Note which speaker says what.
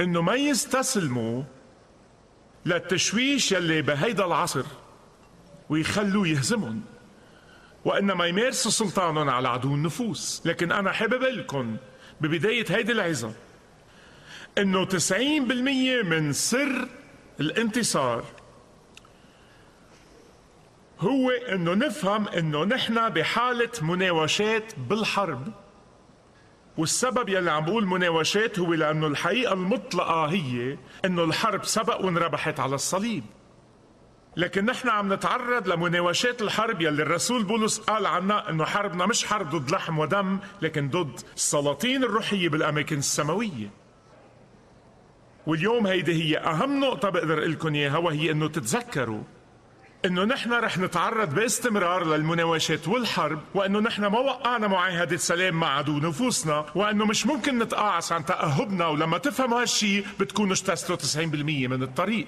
Speaker 1: إنه ما يستسلموا للتشويش يلي بهيدا العصر ويخلوه يهزمهم وإنما يمارسوا سلطانهم على عدو النفوس. لكن أنا حابب لكم ببداية هيدي العظه إنه 90% من سر الانتصار هو إنه نفهم إنه نحن بحالة مناوشات بالحرب. والسبب يلي عم بقول مناوشات هو لأنه الحقيقة المطلقة هي إنه الحرب سبق وانربحت على الصليب. لكن نحن عم نتعرض لمناوشات الحرب يلي الرسول بولس قال عنا إنه حربنا مش حرب ضد لحم ودم لكن ضد السلاطين الروحية بالأماكن السماوية. واليوم هيدي هي أهم نقطة بقدر لكم إياها وهي إنه تتذكروا إنه نحن رح نتعرض باستمرار للمناوشات والحرب وإنه نحن ما وقعنا معاهدة سلام مع عدو نفوسنا وإنه مش ممكن نتقاعس عن تأهبنا ولما تفهموا هالشيء بتكونوا اجتزتوا 90% من الطريق.